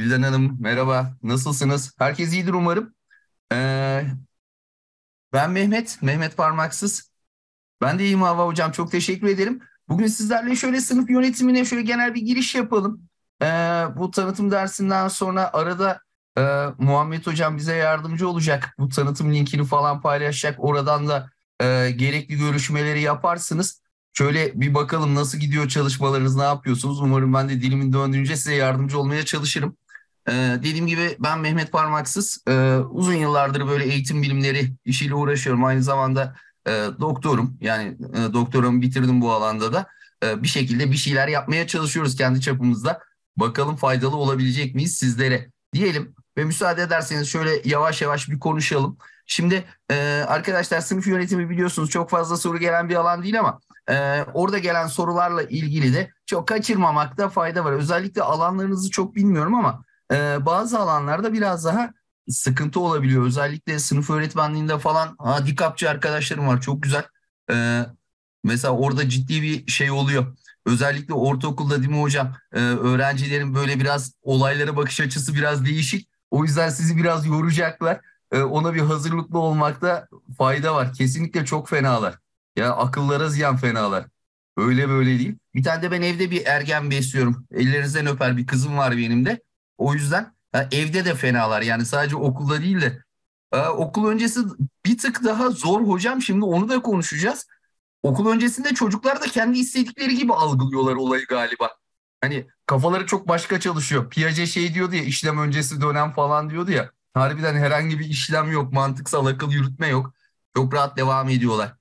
Bildan Hanım merhaba. Nasılsınız? Herkes iyidir umarım. Ee, ben Mehmet, Mehmet Parmaksız. Ben de iyiyim Hava Hocam. Çok teşekkür ederim. Bugün sizlerle şöyle sınıf yönetimine şöyle genel bir giriş yapalım. Ee, bu tanıtım dersinden sonra arada e, Muhammed Hocam bize yardımcı olacak. Bu tanıtım linkini falan paylaşacak. Oradan da e, gerekli görüşmeleri yaparsınız. Şöyle bir bakalım nasıl gidiyor çalışmalarınız, ne yapıyorsunuz? Umarım ben de dilimin döndüğünce size yardımcı olmaya çalışırım. Ee, dediğim gibi ben Mehmet Parmaksız. Ee, uzun yıllardır böyle eğitim bilimleri işiyle uğraşıyorum. Aynı zamanda e, doktorum. Yani e, doktoramı bitirdim bu alanda da. E, bir şekilde bir şeyler yapmaya çalışıyoruz kendi çapımızda. Bakalım faydalı olabilecek miyiz sizlere diyelim. Ve müsaade ederseniz şöyle yavaş yavaş bir konuşalım. Şimdi e, arkadaşlar sınıf yönetimi biliyorsunuz çok fazla soru gelen bir alan değil ama e, orada gelen sorularla ilgili de çok kaçırmamakta fayda var. Özellikle alanlarınızı çok bilmiyorum ama e, bazı alanlarda biraz daha sıkıntı olabiliyor. Özellikle sınıf öğretmenliğinde falan ha, dikapçı arkadaşlarım var çok güzel. E, mesela orada ciddi bir şey oluyor. Özellikle ortaokulda değil mi hocam? E, öğrencilerin böyle biraz olaylara bakış açısı biraz değişik. O yüzden sizi biraz yoracaklar. E, ona bir hazırlıklı olmakta fayda var. Kesinlikle çok fenalar. Ya akıllara ziyan fenalar. Öyle böyle değil. Bir tane de ben evde bir ergen besliyorum. Ellerinizden öper bir kızım var benim de. O yüzden ha, evde de fenalar. Yani sadece okulda değil de ha, okul öncesi bir tık daha zor hocam. Şimdi onu da konuşacağız. Okul öncesinde çocuklar da kendi istedikleri gibi algılıyorlar olayı galiba. Hani kafaları çok başka çalışıyor. Piaget şey diyordu ya işlem öncesi dönem falan diyordu ya. Harbiden herhangi bir işlem yok, mantıksal akıl yürütme yok. Çok rahat devam ediyorlar.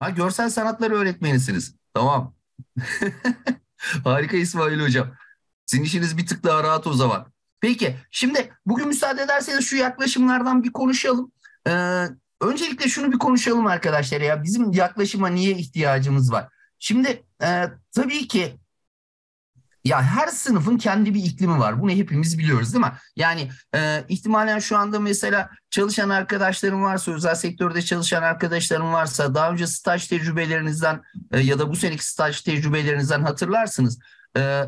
Ha görsel sanatlar öğretmenisiniz. Tamam. Harika İsmail Hocam. Sizin işiniz bir tık daha rahat o zaman. Peki şimdi bugün müsaade ederseniz şu yaklaşımlardan bir konuşalım. Ee, öncelikle şunu bir konuşalım arkadaşlar ya bizim yaklaşıma niye ihtiyacımız var? Şimdi e, tabii ki ya her sınıfın kendi bir iklimi var. Bunu hepimiz biliyoruz değil mi? Yani e, ihtimalen şu anda mesela çalışan arkadaşlarım varsa, özel sektörde çalışan arkadaşlarım varsa, daha önce staj tecrübelerinizden e, ya da bu seneki staj tecrübelerinizden hatırlarsınız. E,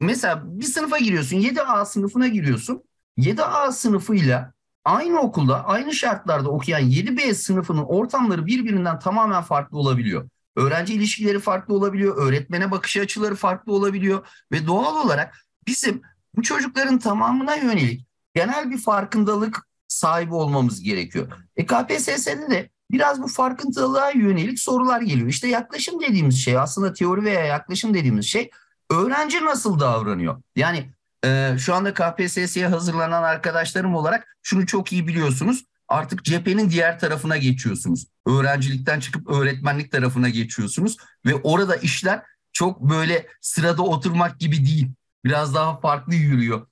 mesela bir sınıfa giriyorsun, 7A sınıfına giriyorsun. 7A sınıfıyla aynı okulda, aynı şartlarda okuyan 7B sınıfının ortamları birbirinden tamamen farklı olabiliyor. Öğrenci ilişkileri farklı olabiliyor, öğretmene bakış açıları farklı olabiliyor ve doğal olarak bizim bu çocukların tamamına yönelik genel bir farkındalık sahibi olmamız gerekiyor. E KPSS'de de biraz bu farkındalığa yönelik sorular geliyor. İşte yaklaşım dediğimiz şey aslında teori veya yaklaşım dediğimiz şey öğrenci nasıl davranıyor? Yani e, şu anda KPSS'ye hazırlanan arkadaşlarım olarak şunu çok iyi biliyorsunuz artık cephenin diğer tarafına geçiyorsunuz. Öğrencilikten çıkıp öğretmenlik tarafına geçiyorsunuz ve orada işler çok böyle sırada oturmak gibi değil. Biraz daha farklı yürüyor.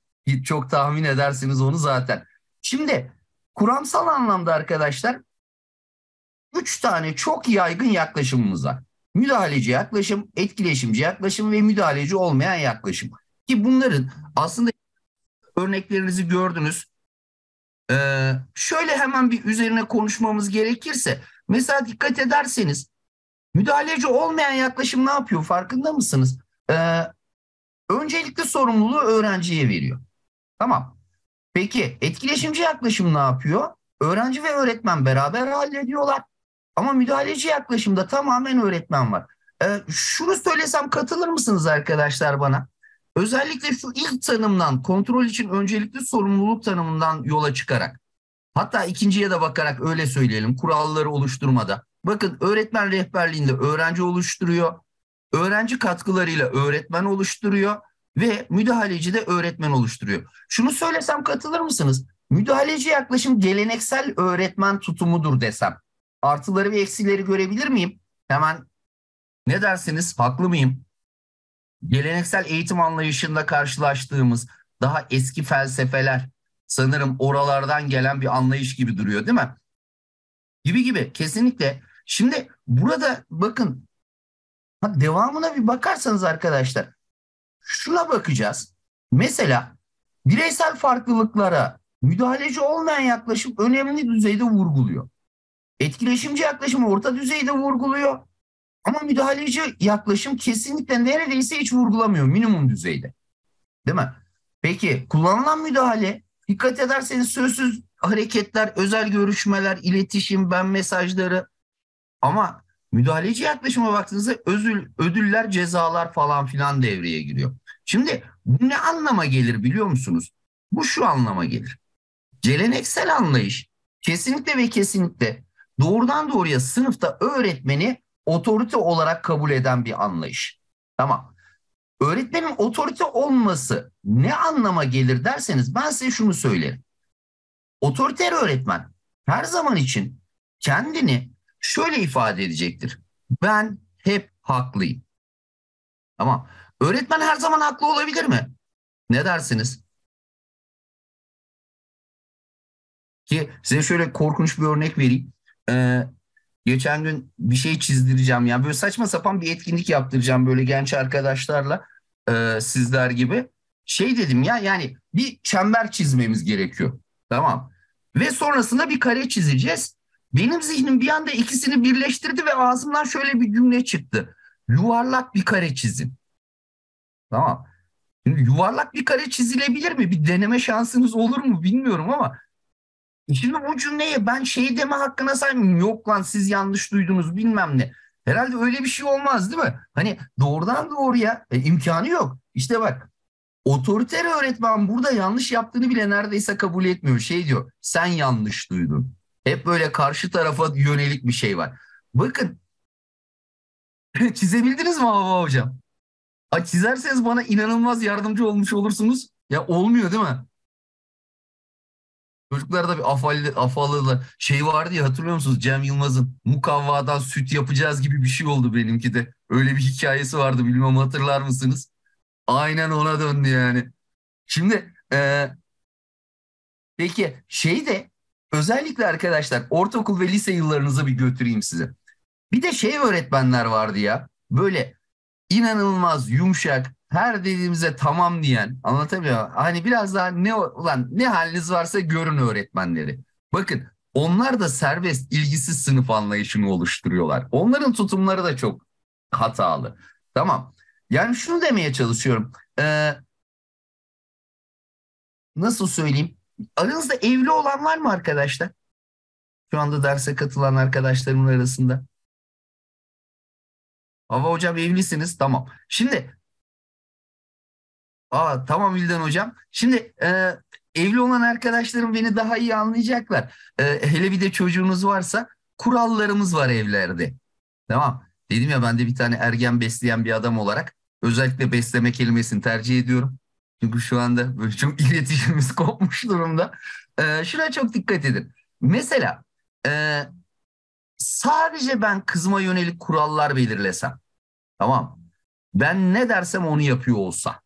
Çok tahmin edersiniz onu zaten. Şimdi kuramsal anlamda arkadaşlar üç tane çok yaygın yaklaşımımız var. Müdahaleci yaklaşım, etkileşimci yaklaşım ve müdahaleci olmayan yaklaşım. Ki bunların aslında örneklerinizi gördünüz. Ee, şöyle hemen bir üzerine konuşmamız gerekirse mesela dikkat ederseniz müdahaleci olmayan yaklaşım ne yapıyor farkında mısınız? Ee, öncelikle sorumluluğu öğrenciye veriyor. Tamam. Peki etkileşimci yaklaşım ne yapıyor? Öğrenci ve öğretmen beraber hallediyorlar. Ama müdahaleci yaklaşımda tamamen öğretmen var. Ee, şunu söylesem katılır mısınız arkadaşlar bana? Özellikle şu ilk tanımdan, kontrol için öncelikli sorumluluk tanımından yola çıkarak, hatta ikinciye de bakarak öyle söyleyelim, kuralları oluşturmada. Bakın öğretmen rehberliğinde öğrenci oluşturuyor, öğrenci katkılarıyla öğretmen oluşturuyor ve müdahaleci de öğretmen oluşturuyor. Şunu söylesem katılır mısınız? Müdahaleci yaklaşım geleneksel öğretmen tutumudur desem. Artıları ve eksileri görebilir miyim? Hemen ne dersiniz? Haklı mıyım? geleneksel eğitim anlayışında karşılaştığımız daha eski felsefeler sanırım oralardan gelen bir anlayış gibi duruyor değil mi? Gibi gibi kesinlikle. Şimdi burada bakın devamına bir bakarsanız arkadaşlar şuna bakacağız. Mesela bireysel farklılıklara müdahaleci olmayan yaklaşım önemli düzeyde vurguluyor. Etkileşimci yaklaşım orta düzeyde vurguluyor. Ama müdahaleci yaklaşım kesinlikle neredeyse hiç vurgulamıyor minimum düzeyde. Değil mi? Peki kullanılan müdahale dikkat ederseniz sözsüz hareketler, özel görüşmeler, iletişim, ben mesajları ama müdahaleci yaklaşıma baktığınızda özül, ödüller, cezalar falan filan devreye giriyor. Şimdi bu ne anlama gelir biliyor musunuz? Bu şu anlama gelir. Geleneksel anlayış kesinlikle ve kesinlikle doğrudan doğruya sınıfta öğretmeni otorite olarak kabul eden bir anlayış. Tamam. Öğretmenin otorite olması ne anlama gelir derseniz ben size şunu söylerim. Otoriter öğretmen her zaman için kendini şöyle ifade edecektir. Ben hep haklıyım. Ama öğretmen her zaman haklı olabilir mi? Ne dersiniz? Ki size şöyle korkunç bir örnek vereyim. Ee, geçen gün bir şey çizdireceğim. Yani böyle saçma sapan bir etkinlik yaptıracağım böyle genç arkadaşlarla e, sizler gibi. Şey dedim ya yani bir çember çizmemiz gerekiyor. Tamam. Ve sonrasında bir kare çizeceğiz. Benim zihnim bir anda ikisini birleştirdi ve ağzımdan şöyle bir cümle çıktı. Yuvarlak bir kare çizin. Tamam. Şimdi yuvarlak bir kare çizilebilir mi? Bir deneme şansınız olur mu bilmiyorum ama Şimdi bu cümleye ben şey deme hakkına sahibim. Yok lan siz yanlış duydunuz bilmem ne. Herhalde öyle bir şey olmaz değil mi? Hani doğrudan doğruya e, imkanı yok. İşte bak otoriter öğretmen burada yanlış yaptığını bile neredeyse kabul etmiyor. Şey diyor sen yanlış duydun. Hep böyle karşı tarafa yönelik bir şey var. Bakın çizebildiniz mi Hava Hocam? A, çizerseniz bana inanılmaz yardımcı olmuş olursunuz. Ya olmuyor değil mi? Çocuklarda bir afalle, afalı şey vardı ya hatırlıyor musunuz? Cem Yılmaz'ın mukavvadan süt yapacağız gibi bir şey oldu benimki de. Öyle bir hikayesi vardı bilmem hatırlar mısınız? Aynen ona döndü yani. Şimdi e, peki şey de özellikle arkadaşlar ortaokul ve lise yıllarınıza bir götüreyim size. Bir de şey öğretmenler vardı ya böyle inanılmaz yumuşak her dediğimize tamam diyen anlatabiliyor? Hani biraz daha ne ulan ne haliniz varsa görün öğretmenleri. Bakın onlar da serbest ilgisiz sınıf anlayışını oluşturuyorlar. Onların tutumları da çok hatalı. Tamam. Yani şunu demeye çalışıyorum. Ee, nasıl söyleyeyim? Aranızda evli olan var mı arkadaşlar? Şu anda derse katılan arkadaşlarımın arasında. Hava hocam evlisiniz. Tamam. Şimdi Aa, tamam Vildan hocam. Şimdi e, evli olan arkadaşlarım beni daha iyi anlayacaklar. E, hele bir de çocuğunuz varsa kurallarımız var evlerde. Tamam. Dedim ya ben de bir tane ergen besleyen bir adam olarak özellikle besleme kelimesini tercih ediyorum. Çünkü şu anda böyle çok iletişimimiz kopmuş durumda. E, şuna çok dikkat edin. Mesela e, sadece ben kızıma yönelik kurallar belirlesem. Tamam. Ben ne dersem onu yapıyor olsa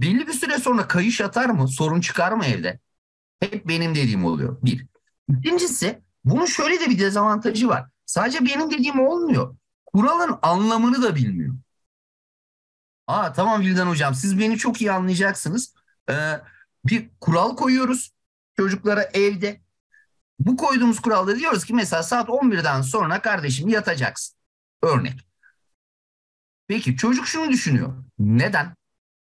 belli bir süre sonra kayış atar mı? Sorun çıkar mı evde? Hep benim dediğim oluyor. Bir. İkincisi bunun şöyle de bir dezavantajı var. Sadece benim dediğim olmuyor. Kuralın anlamını da bilmiyor. Aa tamam Vildan hocam siz beni çok iyi anlayacaksınız. Ee, bir kural koyuyoruz çocuklara evde. Bu koyduğumuz kuralda diyoruz ki mesela saat 11'den sonra kardeşim yatacaksın. Örnek. Peki çocuk şunu düşünüyor. Neden?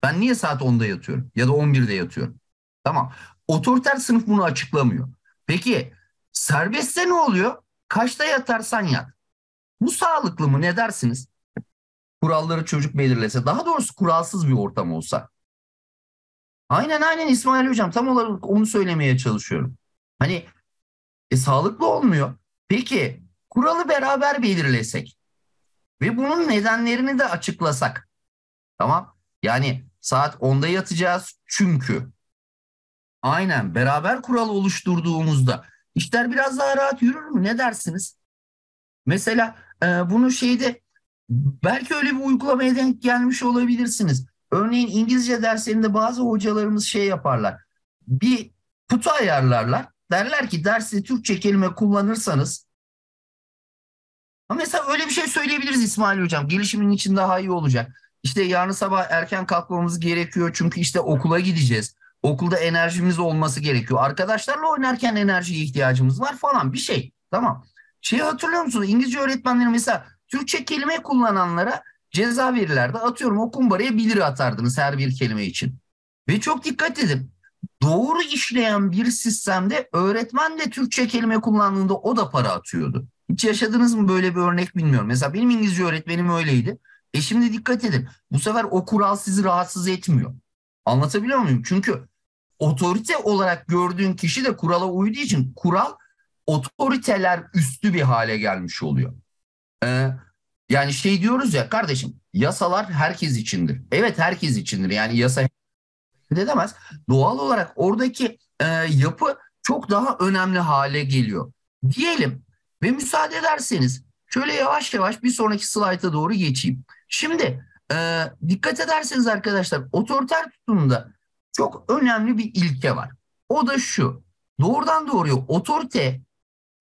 Ben niye saat 10'da yatıyorum ya da 11'de yatıyorum? Tamam. Otoriter sınıf bunu açıklamıyor. Peki serbestte ne oluyor? Kaçta yatarsan yat. Bu sağlıklı mı ne dersiniz? Kuralları çocuk belirlese. Daha doğrusu kuralsız bir ortam olsa. Aynen aynen İsmail Hocam tam olarak onu söylemeye çalışıyorum. Hani e, sağlıklı olmuyor. Peki kuralı beraber belirlesek ve bunun nedenlerini de açıklasak. Tamam. Yani Saat 10'da yatacağız çünkü. Aynen beraber kural oluşturduğumuzda işler biraz daha rahat yürür mü? Ne dersiniz? Mesela e, bunu şeyde belki öyle bir uygulamaya denk gelmiş olabilirsiniz. Örneğin İngilizce derslerinde bazı hocalarımız şey yaparlar. Bir kutu ayarlarlar. Derler ki derste Türkçe kelime kullanırsanız ama mesela öyle bir şey söyleyebiliriz İsmail Hocam. Gelişimin için daha iyi olacak. İşte yarın sabah erken kalkmamız gerekiyor çünkü işte okula gideceğiz. Okulda enerjimiz olması gerekiyor. Arkadaşlarla oynarken enerjiye ihtiyacımız var falan bir şey. Tamam. Şeyi hatırlıyor musunuz? İngilizce öğretmenleri mesela Türkçe kelime kullananlara ceza verirlerdi. Atıyorum o kumbaraya 1 lira atardınız her bir kelime için. Ve çok dikkat edin. Doğru işleyen bir sistemde öğretmen de Türkçe kelime kullandığında o da para atıyordu. Hiç yaşadınız mı böyle bir örnek bilmiyorum. Mesela benim İngilizce öğretmenim öyleydi. E şimdi dikkat edin. Bu sefer o kural sizi rahatsız etmiyor. Anlatabiliyor muyum? Çünkü otorite olarak gördüğün kişi de kurala uyduğu için kural otoriteler üstü bir hale gelmiş oluyor. Ee, yani şey diyoruz ya kardeşim yasalar herkes içindir. Evet herkes içindir. Yani yasa edemez. Doğal olarak oradaki e, yapı çok daha önemli hale geliyor. Diyelim ve müsaade ederseniz şöyle yavaş yavaş bir sonraki slayta doğru geçeyim. Şimdi e, dikkat ederseniz arkadaşlar otoriter tutumda çok önemli bir ilke var. O da şu. Doğrudan doğruya otorite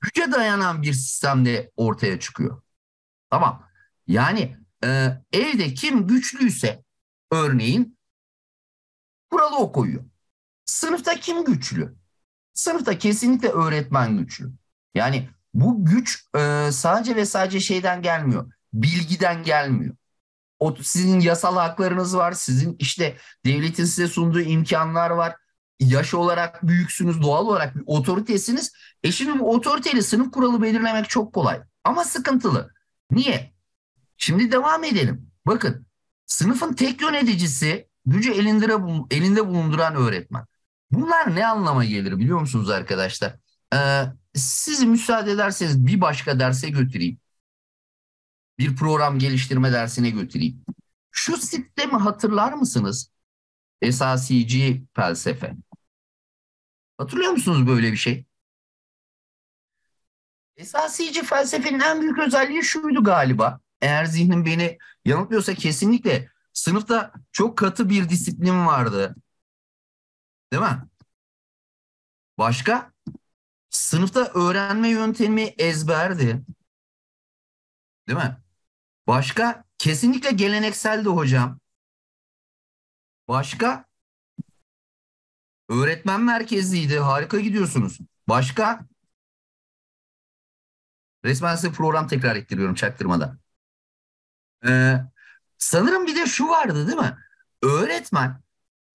güce dayanan bir sistemde ortaya çıkıyor. Tamam. Yani e, evde kim güçlüyse örneğin kuralı o koyuyor. Sınıfta kim güçlü? Sınıfta kesinlikle öğretmen güçlü. Yani bu güç e, sadece ve sadece şeyden gelmiyor. Bilgiden gelmiyor. O, sizin yasal haklarınız var. Sizin işte devletin size sunduğu imkanlar var. Yaş olarak büyüksünüz. Doğal olarak bir otoritesiniz. E şimdi bu otoriteyle sınıf kuralı belirlemek çok kolay. Ama sıkıntılı. Niye? Şimdi devam edelim. Bakın sınıfın tek yöneticisi gücü elinde, elinde bulunduran öğretmen. Bunlar ne anlama gelir biliyor musunuz arkadaşlar? Ee, siz müsaade ederseniz bir başka derse götüreyim. Bir program geliştirme dersine götüreyim. Şu sistemi hatırlar mısınız? Esasici felsefe. Hatırlıyor musunuz böyle bir şey? Esasici felsefenin en büyük özelliği şuydu galiba. Eğer zihnim beni yanıltmıyorsa kesinlikle sınıfta çok katı bir disiplin vardı. Değil mi? Başka? Sınıfta öğrenme yöntemi ezberdi. Değil mi? Başka? Kesinlikle gelenekseldi hocam. Başka? Öğretmen merkezliydi. Harika gidiyorsunuz. Başka? Resmen size program tekrar ettiriyorum çaktırmadan. Ee, sanırım bir de şu vardı değil mi? Öğretmen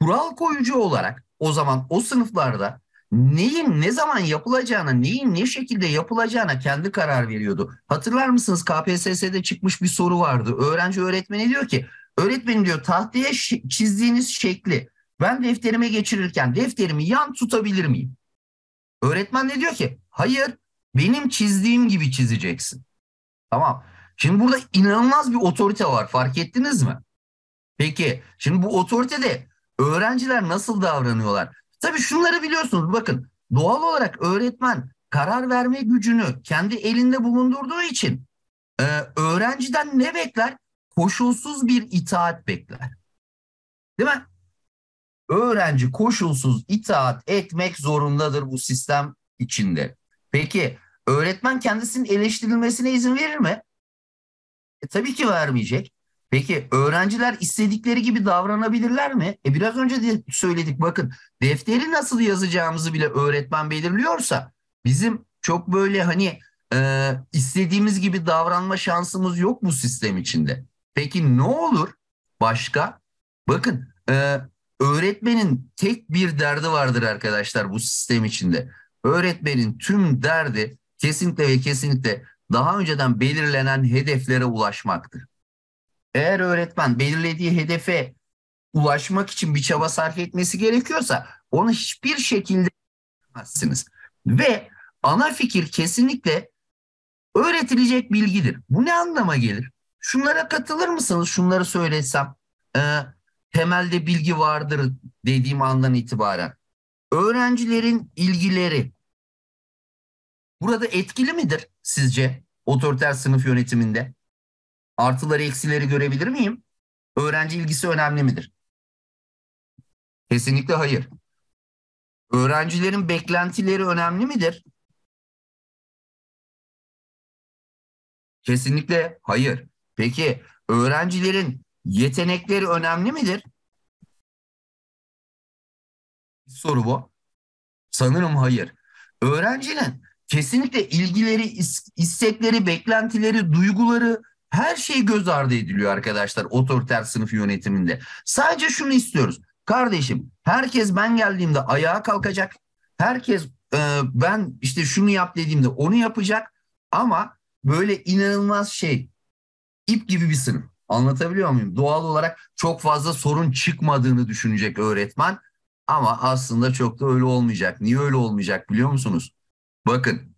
kural koyucu olarak o zaman o sınıflarda neyin ne zaman yapılacağına, neyin ne şekilde yapılacağına kendi karar veriyordu. Hatırlar mısınız KPSS'de çıkmış bir soru vardı. Öğrenci öğretmeni diyor ki, öğretmenim diyor tahtaya çizdiğiniz şekli ben defterime geçirirken defterimi yan tutabilir miyim? Öğretmen de diyor ki, hayır benim çizdiğim gibi çizeceksin. Tamam. Şimdi burada inanılmaz bir otorite var fark ettiniz mi? Peki şimdi bu otoritede öğrenciler nasıl davranıyorlar? Tabii şunları biliyorsunuz bakın doğal olarak öğretmen karar verme gücünü kendi elinde bulundurduğu için e, öğrenciden ne bekler? Koşulsuz bir itaat bekler. Değil mi? Öğrenci koşulsuz itaat etmek zorundadır bu sistem içinde. Peki öğretmen kendisinin eleştirilmesine izin verir mi? E, tabii ki vermeyecek. Peki öğrenciler istedikleri gibi davranabilirler mi? E biraz önce de söyledik bakın defteri nasıl yazacağımızı bile öğretmen belirliyorsa bizim çok böyle hani e, istediğimiz gibi davranma şansımız yok bu sistem içinde. Peki ne olur başka? Bakın e, öğretmenin tek bir derdi vardır arkadaşlar bu sistem içinde. Öğretmenin tüm derdi kesinlikle ve kesinlikle daha önceden belirlenen hedeflere ulaşmaktır. Eğer öğretmen belirlediği hedefe ulaşmak için bir çaba sarf etmesi gerekiyorsa onu hiçbir şekilde yapamazsınız. Ve ana fikir kesinlikle öğretilecek bilgidir. Bu ne anlama gelir? Şunlara katılır mısınız? Şunları söylesem. Ee, temelde bilgi vardır dediğim andan itibaren. Öğrencilerin ilgileri burada etkili midir sizce otoriter sınıf yönetiminde? Artıları eksileri görebilir miyim? Öğrenci ilgisi önemli midir? Kesinlikle hayır. Öğrencilerin beklentileri önemli midir? Kesinlikle hayır. Peki öğrencilerin yetenekleri önemli midir? Soru bu. Sanırım hayır. Öğrencinin kesinlikle ilgileri, istekleri, beklentileri, duyguları Her şey göz ardı ediliyor arkadaşlar otoriter sınıf yönetiminde. Sadece şunu istiyoruz. Kardeşim herkes ben geldiğimde ayağa kalkacak. Herkes e, ben işte şunu yap dediğimde onu yapacak. Ama böyle inanılmaz şey ip gibi bir sınıf. Anlatabiliyor muyum? Doğal olarak çok fazla sorun çıkmadığını düşünecek öğretmen. Ama aslında çok da öyle olmayacak. Niye öyle olmayacak biliyor musunuz? Bakın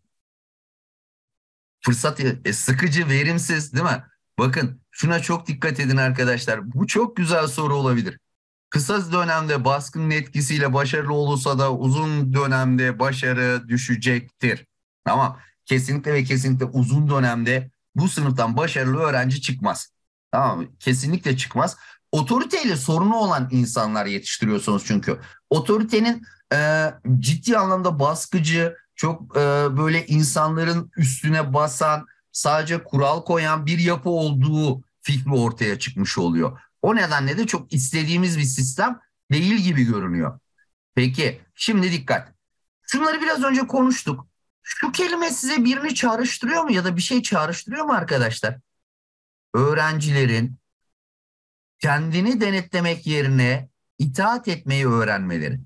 fırsat e, sıkıcı, verimsiz değil mi? Bakın şuna çok dikkat edin arkadaşlar. Bu çok güzel soru olabilir. Kısa dönemde baskının etkisiyle başarılı olursa da uzun dönemde başarı düşecektir. Tamam. Kesinlikle ve kesinlikle uzun dönemde bu sınıftan başarılı öğrenci çıkmaz. Tamam mı? Kesinlikle çıkmaz. Otoriteyle sorunu olan insanlar yetiştiriyorsunuz çünkü. Otoritenin e, ciddi anlamda baskıcı, çok e, böyle insanların üstüne basan, sadece kural koyan bir yapı olduğu fikri ortaya çıkmış oluyor. O nedenle de çok istediğimiz bir sistem değil gibi görünüyor. Peki şimdi dikkat. Şunları biraz önce konuştuk. Şu kelime size birini çağrıştırıyor mu ya da bir şey çağrıştırıyor mu arkadaşlar? Öğrencilerin kendini denetlemek yerine itaat etmeyi öğrenmeleri.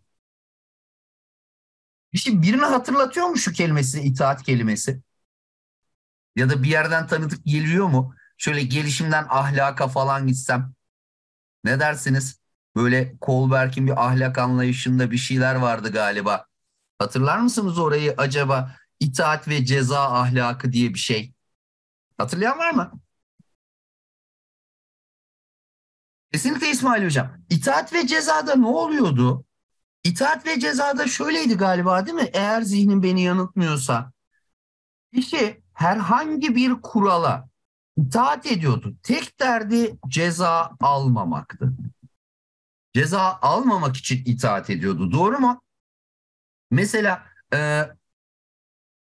Bir şey birini hatırlatıyor mu şu kelimesi, itaat kelimesi? Ya da bir yerden tanıdık geliyor mu? Şöyle gelişimden ahlaka falan gitsem. Ne dersiniz? Böyle Kolberg'in bir ahlak anlayışında bir şeyler vardı galiba. Hatırlar mısınız orayı acaba? İtaat ve ceza ahlakı diye bir şey. Hatırlayan var mı? Kesinlikle İsmail Hocam. İtaat ve cezada ne oluyordu? İtaat ve cezada şöyleydi galiba değil mi? Eğer zihnim beni yanıltmıyorsa. Kişi herhangi bir kurala itaat ediyordu. Tek derdi ceza almamaktı. Ceza almamak için itaat ediyordu. Doğru mu? Mesela e,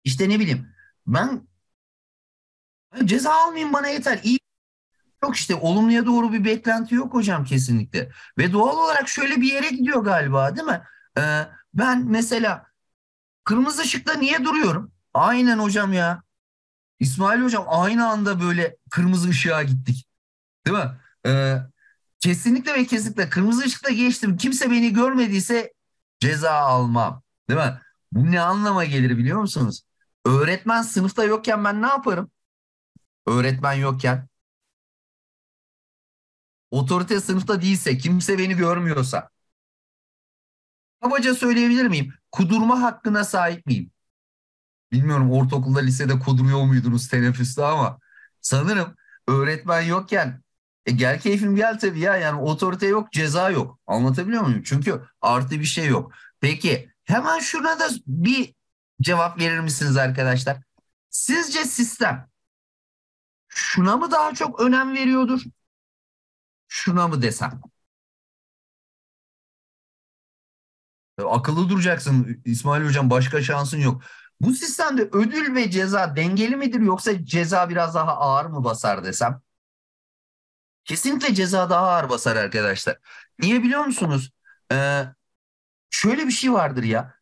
işte ne bileyim ben ceza almayayım bana yeter. İyi Yok işte olumluya doğru bir beklenti yok hocam kesinlikle. Ve doğal olarak şöyle bir yere gidiyor galiba değil mi? Ee, ben mesela kırmızı ışıkta niye duruyorum? Aynen hocam ya. İsmail hocam aynı anda böyle kırmızı ışığa gittik. Değil mi? Ee, kesinlikle ve kesinlikle kırmızı ışıkta geçtim. Kimse beni görmediyse ceza almam. Değil mi? Bu ne anlama gelir biliyor musunuz? Öğretmen sınıfta yokken ben ne yaparım? Öğretmen yokken otorite sınıfta değilse, kimse beni görmüyorsa, kabaca söyleyebilir miyim? Kudurma hakkına sahip miyim? Bilmiyorum ortaokulda, lisede kuduruyor muydunuz teneffüste ama sanırım öğretmen yokken e, gel keyfim gel tabii ya yani otorite yok, ceza yok. Anlatabiliyor muyum? Çünkü artı bir şey yok. Peki hemen şuna da bir cevap verir misiniz arkadaşlar? Sizce sistem şuna mı daha çok önem veriyordur? Şuna mı desem? Akıllı duracaksın İsmail Hocam başka şansın yok. Bu sistemde ödül ve ceza dengeli midir yoksa ceza biraz daha ağır mı basar desem? Kesinlikle ceza daha ağır basar arkadaşlar. Niye biliyor musunuz? Ee, şöyle bir şey vardır ya.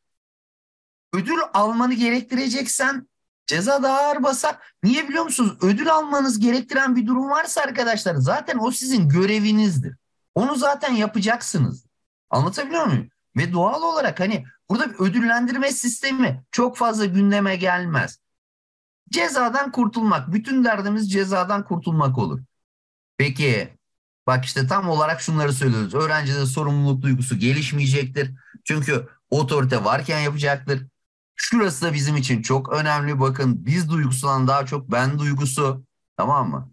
Ödül almanı gerektireceksen Ceza daha ağır basar. Niye biliyor musunuz? Ödül almanız gerektiren bir durum varsa arkadaşlar zaten o sizin görevinizdir. Onu zaten yapacaksınız. Anlatabiliyor muyum? Ve doğal olarak hani burada bir ödüllendirme sistemi çok fazla gündeme gelmez. Cezadan kurtulmak. Bütün derdimiz cezadan kurtulmak olur. Peki bak işte tam olarak şunları söylüyoruz. Öğrencide sorumluluk duygusu gelişmeyecektir. Çünkü otorite varken yapacaktır. Şurası da bizim için çok önemli. Bakın biz duygusundan daha çok ben duygusu. Tamam mı?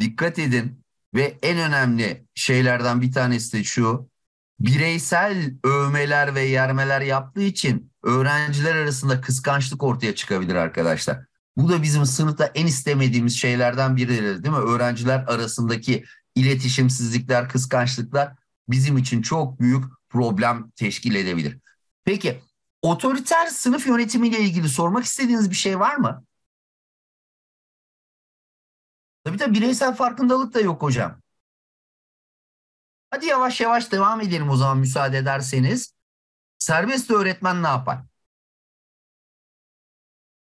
Dikkat edin ve en önemli şeylerden bir tanesi de şu. Bireysel övmeler ve yermeler yaptığı için öğrenciler arasında kıskançlık ortaya çıkabilir arkadaşlar. Bu da bizim sınıfta en istemediğimiz şeylerden biridir değil mi? Öğrenciler arasındaki iletişimsizlikler, kıskançlıklar bizim için çok büyük problem teşkil edebilir. Peki Otoriter sınıf yönetimiyle ilgili sormak istediğiniz bir şey var mı? Tabii tabii bireysel farkındalık da yok hocam. Hadi yavaş yavaş devam edelim o zaman müsaade ederseniz. Serbest öğretmen ne yapar?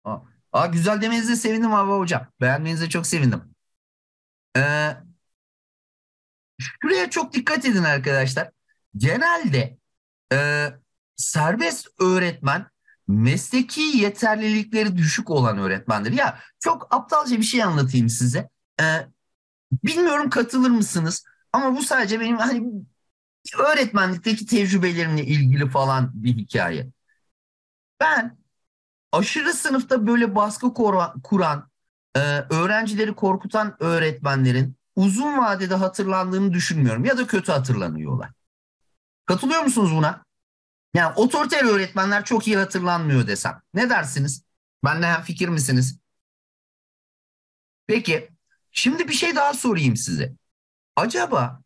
Aa, aa güzel demenize sevindim abi hocam. Beğenmenize çok sevindim. Ee, şuraya çok dikkat edin arkadaşlar. Genelde e, serbest öğretmen mesleki yeterlilikleri düşük olan öğretmendir. Ya çok aptalca bir şey anlatayım size. Ee, bilmiyorum katılır mısınız? Ama bu sadece benim hani öğretmenlikteki tecrübelerimle ilgili falan bir hikaye. Ben aşırı sınıfta böyle baskı kuran, e, öğrencileri korkutan öğretmenlerin uzun vadede hatırlandığını düşünmüyorum ya da kötü hatırlanıyorlar. Katılıyor musunuz buna? Yani otoriter öğretmenler çok iyi hatırlanmıyor desem. Ne dersiniz? Benle hem fikir misiniz? Peki, şimdi bir şey daha sorayım size. Acaba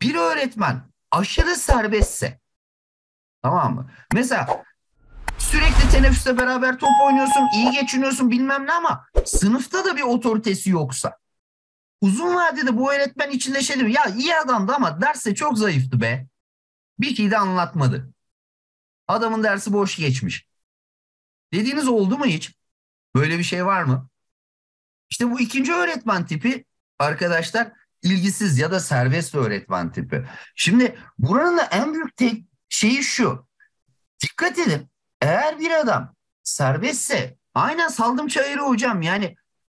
bir öğretmen aşırı serbestse, tamam mı? Mesela sürekli teneffüste beraber top oynuyorsun, iyi geçiniyorsun bilmem ne ama sınıfta da bir otoritesi yoksa. Uzun vadede bu öğretmen içinde şey diyor. Ya iyi adamdı ama derste çok zayıftı be. Bir şey de anlatmadı. Adamın dersi boş geçmiş. Dediğiniz oldu mu hiç? Böyle bir şey var mı? İşte bu ikinci öğretmen tipi arkadaşlar ilgisiz ya da serbest öğretmen tipi. Şimdi buranın da en büyük tek şeyi şu. Dikkat edin. Eğer bir adam serbestse aynen saldım çayırı hocam yani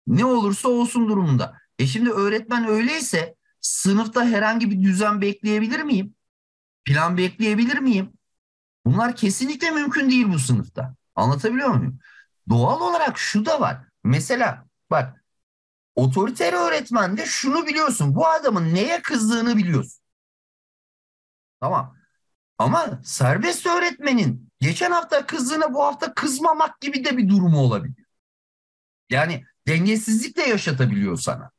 ne olursa olsun durumunda. E şimdi öğretmen öyleyse sınıfta herhangi bir düzen bekleyebilir miyim? Plan bekleyebilir miyim? Bunlar kesinlikle mümkün değil bu sınıfta. Anlatabiliyor muyum? Doğal olarak şu da var. Mesela bak otoriter öğretmende şunu biliyorsun. Bu adamın neye kızdığını biliyorsun. Tamam. Ama serbest öğretmenin geçen hafta kızdığına bu hafta kızmamak gibi de bir durumu olabilir. Yani dengesizlik de yaşatabiliyor sana.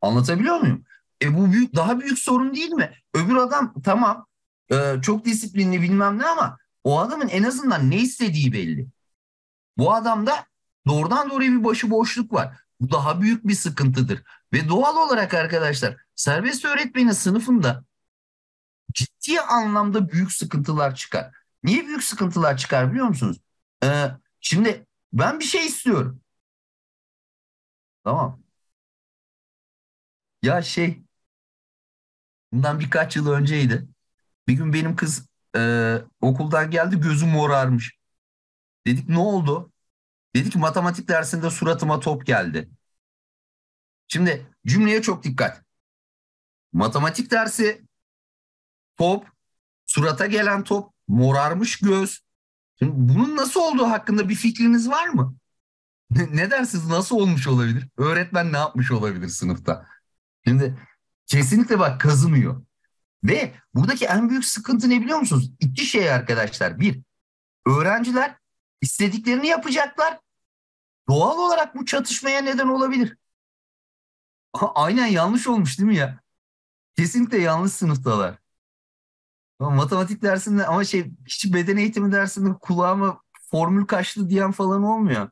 Anlatabiliyor muyum? E bu büyük daha büyük sorun değil mi? Öbür adam tamam e, çok disiplinli bilmem ne ama o adamın en azından ne istediği belli. Bu adamda doğrudan doğruya bir başıboşluk var. Bu daha büyük bir sıkıntıdır. Ve doğal olarak arkadaşlar serbest öğretmenin sınıfında ciddi anlamda büyük sıkıntılar çıkar. Niye büyük sıkıntılar çıkar biliyor musunuz? Ee, şimdi ben bir şey istiyorum. Tamam. Ya şey bundan birkaç yıl önceydi. Bir gün benim kız e, okuldan geldi gözüm morarmış. Dedik ne oldu? Dedi ki matematik dersinde suratıma top geldi. Şimdi cümleye çok dikkat. Matematik dersi top, surata gelen top, morarmış göz. Şimdi bunun nasıl olduğu hakkında bir fikriniz var mı? ne dersiniz nasıl olmuş olabilir? Öğretmen ne yapmış olabilir sınıfta? Şimdi kesinlikle bak kazımıyor. Ve buradaki en büyük sıkıntı ne biliyor musunuz? İki şey arkadaşlar. Bir, öğrenciler istediklerini yapacaklar. Doğal olarak bu çatışmaya neden olabilir. Aynen yanlış olmuş değil mi ya? Kesinlikle yanlış sınıftalar. Matematik dersinde ama şey hiç beden eğitimi dersinde kulağıma formül kaçtı diyen falan olmuyor.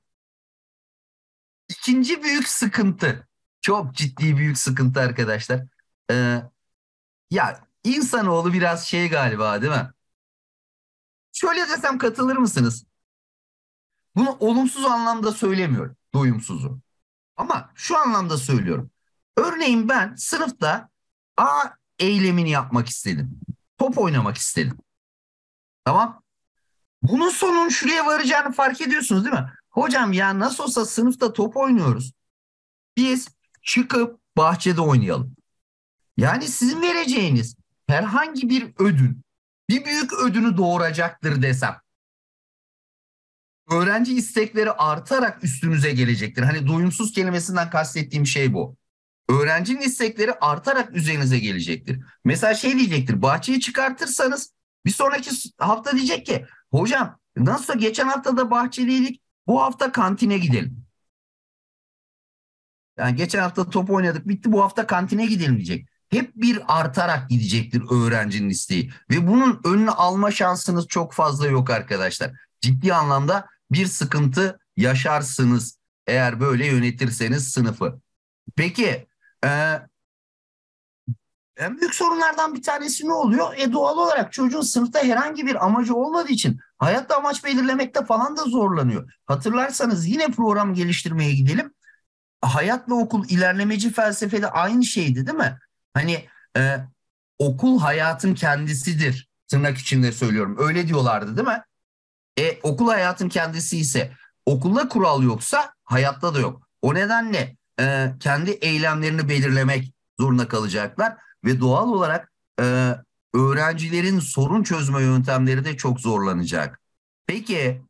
İkinci büyük sıkıntı. Çok ciddi büyük sıkıntı arkadaşlar. Ee, ya insanoğlu biraz şey galiba değil mi? Şöyle desem katılır mısınız? Bunu olumsuz anlamda söylemiyorum. Doyumsuzu. Ama şu anlamda söylüyorum. Örneğin ben sınıfta A eylemini yapmak istedim. Top oynamak istedim. Tamam. Bunun sonun şuraya varacağını fark ediyorsunuz değil mi? Hocam ya nasıl olsa sınıfta top oynuyoruz. Biz çıkıp bahçede oynayalım. Yani sizin vereceğiniz herhangi bir ödün bir büyük ödünü doğuracaktır desem. Öğrenci istekleri artarak üstünüze gelecektir. Hani doyumsuz kelimesinden kastettiğim şey bu. Öğrencinin istekleri artarak üzerinize gelecektir. Mesela şey diyecektir. Bahçeyi çıkartırsanız bir sonraki hafta diyecek ki hocam nasıl geçen hafta da bahçeliydik bu hafta kantine gidelim. Yani geçen hafta top oynadık bitti bu hafta kantine gidelim diyecek hep bir artarak gidecektir öğrencinin isteği. Ve bunun önünü alma şansınız çok fazla yok arkadaşlar. Ciddi anlamda bir sıkıntı yaşarsınız eğer böyle yönetirseniz sınıfı. Peki e, en büyük sorunlardan bir tanesi ne oluyor? E doğal olarak çocuğun sınıfta herhangi bir amacı olmadığı için hayatta amaç belirlemekte falan da zorlanıyor. Hatırlarsanız yine program geliştirmeye gidelim. hayat ve okul ilerlemeci felsefede aynı şeydi değil mi? Hani e, okul hayatın kendisidir tırnak içinde söylüyorum. Öyle diyorlardı değil mi? E, okul hayatın kendisi ise okulda kural yoksa hayatta da yok. O nedenle e, kendi eylemlerini belirlemek zorunda kalacaklar ve doğal olarak e, öğrencilerin sorun çözme yöntemleri de çok zorlanacak. Peki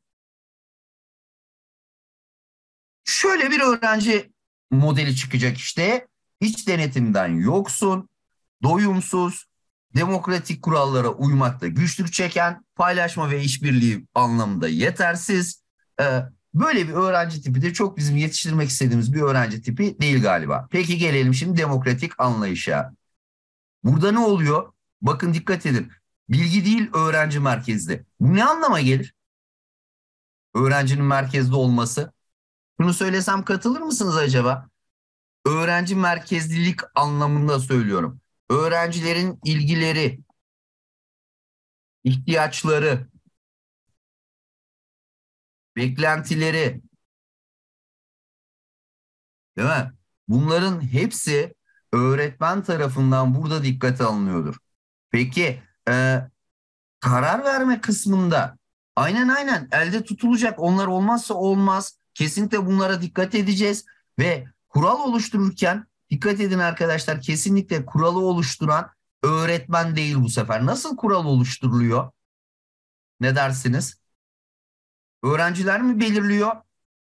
şöyle bir öğrenci modeli çıkacak işte. Hiç denetimden yoksun, doyumsuz, demokratik kurallara uymakta güçlük çeken, paylaşma ve işbirliği anlamında yetersiz. Ee, böyle bir öğrenci tipi de çok bizim yetiştirmek istediğimiz bir öğrenci tipi değil galiba. Peki gelelim şimdi demokratik anlayışa. Burada ne oluyor? Bakın dikkat edin. Bilgi değil öğrenci merkezde. Bu ne anlama gelir? Öğrencinin merkezde olması. Bunu söylesem katılır mısınız acaba? Öğrenci merkezlilik anlamında söylüyorum. Öğrencilerin ilgileri, ihtiyaçları, beklentileri, değil mi? Bunların hepsi öğretmen tarafından burada dikkate alınıyordur. Peki e, karar verme kısmında aynen aynen elde tutulacak onlar olmazsa olmaz. Kesinlikle bunlara dikkat edeceğiz ve kural oluştururken dikkat edin arkadaşlar kesinlikle kuralı oluşturan öğretmen değil bu sefer. Nasıl kural oluşturuluyor? Ne dersiniz? Öğrenciler mi belirliyor?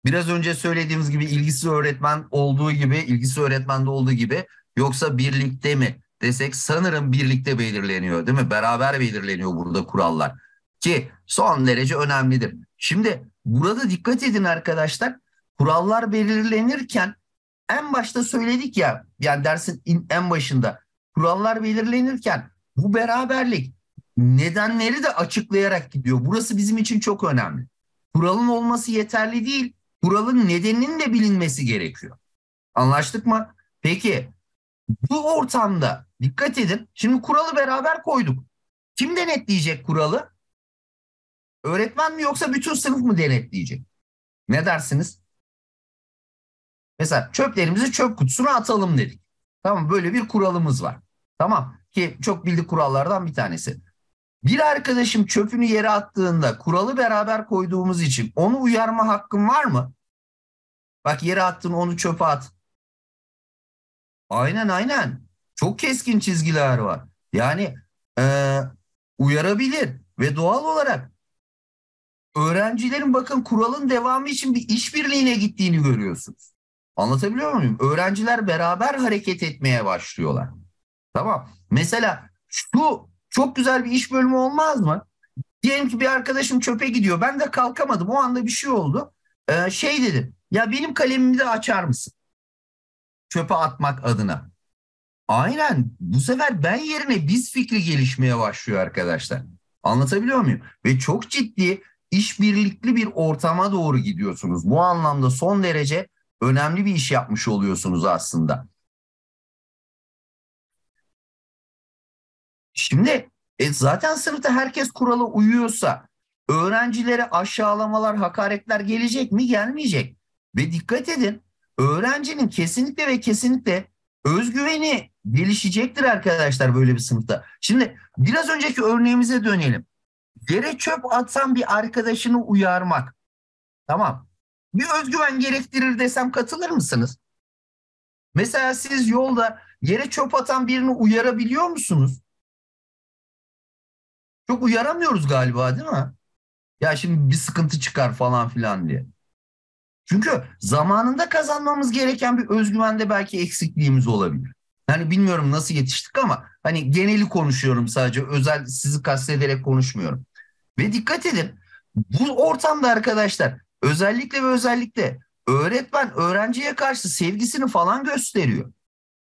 Biraz önce söylediğimiz gibi ilgisi öğretmen olduğu gibi, ilgisi öğretmende olduğu gibi yoksa birlikte mi desek sanırım birlikte belirleniyor değil mi? Beraber belirleniyor burada kurallar ki son derece önemlidir. Şimdi burada dikkat edin arkadaşlar kurallar belirlenirken en başta söyledik ya yani dersin en başında kurallar belirlenirken bu beraberlik nedenleri de açıklayarak gidiyor. Burası bizim için çok önemli. Kuralın olması yeterli değil. Kuralın nedeninin de bilinmesi gerekiyor. Anlaştık mı? Peki bu ortamda dikkat edin. Şimdi kuralı beraber koyduk. Kim denetleyecek kuralı? Öğretmen mi yoksa bütün sınıf mı denetleyecek? Ne dersiniz? Mesela çöplerimizi çöp kutusuna atalım dedik. Tamam böyle bir kuralımız var. Tamam ki çok bildik kurallardan bir tanesi. Bir arkadaşım çöpünü yere attığında kuralı beraber koyduğumuz için onu uyarma hakkım var mı? Bak yere attın onu çöpe at. Aynen aynen. Çok keskin çizgiler var. Yani e, uyarabilir ve doğal olarak öğrencilerin bakın kuralın devamı için bir işbirliğine gittiğini görüyorsunuz. Anlatabiliyor muyum? Öğrenciler beraber hareket etmeye başlıyorlar. Tamam. Mesela şu çok güzel bir iş bölümü olmaz mı? Diyelim ki bir arkadaşım çöpe gidiyor. Ben de kalkamadım. O anda bir şey oldu. Ee, şey dedim. Ya benim kalemimi de açar mısın? Çöpe atmak adına. Aynen. Bu sefer ben yerine biz fikri gelişmeye başlıyor arkadaşlar. Anlatabiliyor muyum? Ve çok ciddi işbirlikli bir ortama doğru gidiyorsunuz. Bu anlamda son derece önemli bir iş yapmış oluyorsunuz aslında. Şimdi e, zaten sınıfta herkes kurala uyuyorsa öğrencilere aşağılamalar, hakaretler gelecek mi? Gelmeyecek. Ve dikkat edin öğrencinin kesinlikle ve kesinlikle özgüveni gelişecektir arkadaşlar böyle bir sınıfta. Şimdi biraz önceki örneğimize dönelim. Yere çöp atsan bir arkadaşını uyarmak. Tamam bir özgüven gerektirir desem katılır mısınız? Mesela siz yolda yere çöp atan birini uyarabiliyor musunuz? Çok uyaramıyoruz galiba değil mi? Ya şimdi bir sıkıntı çıkar falan filan diye. Çünkü zamanında kazanmamız gereken bir özgüvende belki eksikliğimiz olabilir. Yani bilmiyorum nasıl yetiştik ama hani geneli konuşuyorum sadece özel sizi kastederek konuşmuyorum. Ve dikkat edin bu ortamda arkadaşlar Özellikle ve özellikle öğretmen öğrenciye karşı sevgisini falan gösteriyor.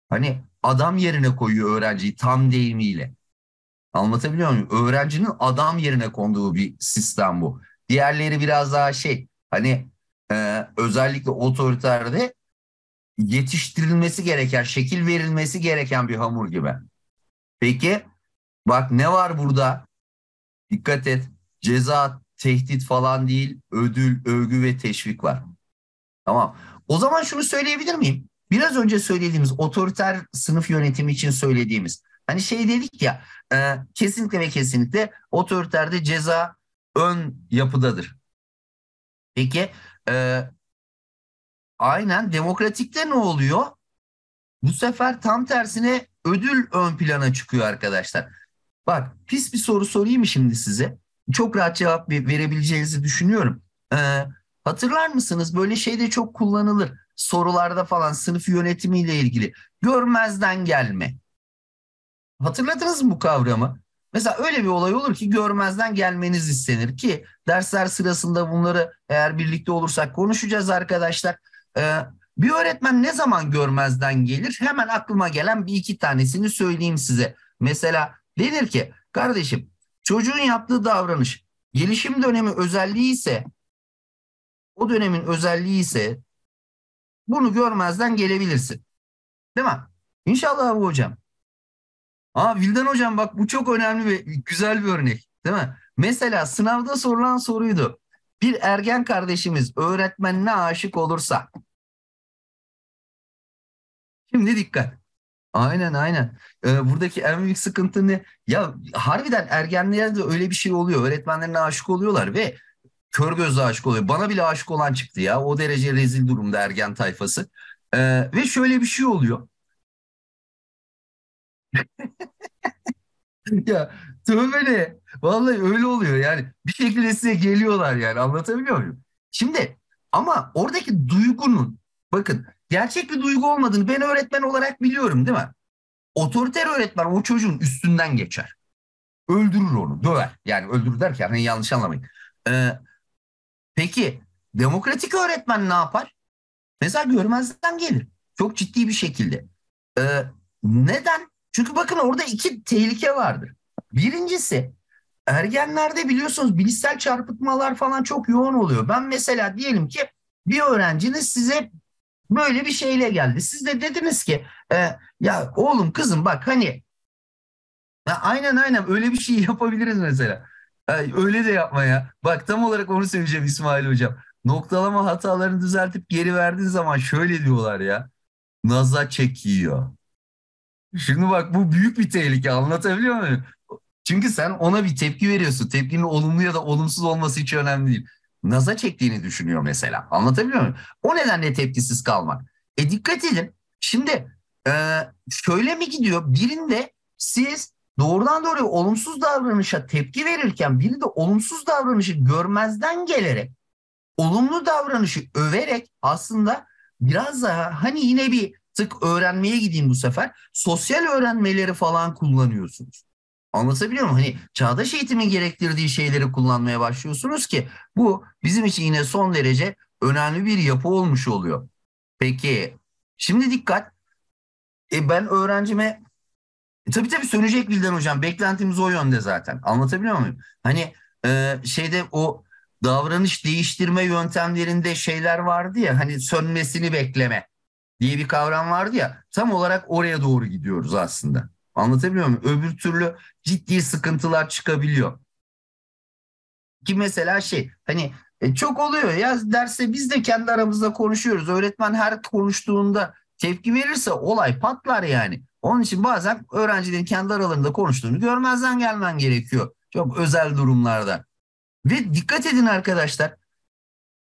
Hani adam yerine koyuyor öğrenciyi tam deyimiyle. Anlatabiliyor muyum? Öğrencinin adam yerine konduğu bir sistem bu. Diğerleri biraz daha şey hani e, özellikle otoriterde yetiştirilmesi gereken, şekil verilmesi gereken bir hamur gibi. Peki bak ne var burada? Dikkat et. Ceza tehdit falan değil, ödül, övgü ve teşvik var. Tamam. o zaman şunu söyleyebilir miyim? Biraz önce söylediğimiz otoriter sınıf yönetimi için söylediğimiz hani şey dedik ya e, kesinlikle ve kesinlikle otoriterde ceza ön yapıdadır. Peki e, aynen demokratikte ne oluyor? Bu sefer tam tersine ödül ön plana çıkıyor arkadaşlar. Bak pis bir soru sorayım mı şimdi size? Çok rahat cevap verebileceğinizi düşünüyorum. Ee, hatırlar mısınız? Böyle şey de çok kullanılır. Sorularda falan sınıf yönetimiyle ilgili. Görmezden gelme. Hatırladınız mı bu kavramı? Mesela öyle bir olay olur ki görmezden gelmeniz istenir ki dersler sırasında bunları eğer birlikte olursak konuşacağız arkadaşlar. Ee, bir öğretmen ne zaman görmezden gelir? Hemen aklıma gelen bir iki tanesini söyleyeyim size. Mesela denir ki kardeşim çocuğun yaptığı davranış gelişim dönemi özelliği ise o dönemin özelliği ise bunu görmezden gelebilirsin. Değil mi? İnşallah bu hocam. Aa Vildan hocam bak bu çok önemli ve güzel bir örnek. Değil mi? Mesela sınavda sorulan soruydu. Bir ergen kardeşimiz öğretmenine aşık olursa. Şimdi dikkat. Aynen aynen. Ee, buradaki en büyük sıkıntı ne? Ya harbiden ergenlerde öyle bir şey oluyor. Öğretmenlerine aşık oluyorlar ve kör gözle aşık oluyor. Bana bile aşık olan çıktı ya. O derece rezil durumda ergen tayfası. Ee, ve şöyle bir şey oluyor. ya tövbe ne? Vallahi öyle oluyor yani. Bir şekilde size geliyorlar yani anlatabiliyor muyum? Şimdi ama oradaki duygunun bakın gerçek bir duygu olmadığını ben öğretmen olarak biliyorum değil mi? Otoriter öğretmen o çocuğun üstünden geçer. Öldürür onu, döver. Yani öldürür derken hani yanlış anlamayın. Ee, peki demokratik öğretmen ne yapar? Mesela görmezden gelir. Çok ciddi bir şekilde. Ee, neden? Çünkü bakın orada iki tehlike vardır. Birincisi ergenlerde biliyorsunuz bilişsel çarpıtmalar falan çok yoğun oluyor. Ben mesela diyelim ki bir öğrenciniz size böyle bir şeyle geldi. Siz de dediniz ki e, ya oğlum kızım bak hani ya aynen aynen öyle bir şey yapabiliriz mesela. Yani öyle de yapma ya. Bak tam olarak onu söyleyeceğim İsmail Hocam. Noktalama hatalarını düzeltip geri verdiğin zaman şöyle diyorlar ya. Naza çekiyor. Şimdi bak bu büyük bir tehlike anlatabiliyor muyum? Çünkü sen ona bir tepki veriyorsun. Tepkinin olumlu ya da olumsuz olması hiç önemli değil. Naza çektiğini düşünüyor mesela. Anlatabiliyor muyum? O nedenle tepkisiz kalmak. E dikkat edin. Şimdi e, şöyle mi gidiyor? Birinde siz doğrudan doğruya olumsuz davranışa tepki verirken biri de olumsuz davranışı görmezden gelerek olumlu davranışı överek aslında biraz daha hani yine bir tık öğrenmeye gideyim bu sefer. Sosyal öğrenmeleri falan kullanıyorsunuz. Anlatabiliyor muyum? Hani çağdaş eğitimin gerektirdiği şeyleri kullanmaya başlıyorsunuz ki bu bizim için yine son derece önemli bir yapı olmuş oluyor. Peki şimdi dikkat. E ben öğrencime e, tabii tabii sönecek Bilden hocam. Beklentimiz o yönde zaten. Anlatabiliyor muyum? Hani e, şeyde o davranış değiştirme yöntemlerinde şeyler vardı ya hani sönmesini bekleme diye bir kavram vardı ya tam olarak oraya doğru gidiyoruz aslında. Anlatabiliyor muyum? Öbür türlü ciddi sıkıntılar çıkabiliyor. Ki mesela şey hani e, çok oluyor ya derse biz de kendi aramızda konuşuyoruz. Öğretmen her konuştuğunda tepki verirse olay patlar yani. Onun için bazen öğrencilerin kendi aralarında konuştuğunu görmezden gelmen gerekiyor. Çok özel durumlarda. Ve dikkat edin arkadaşlar.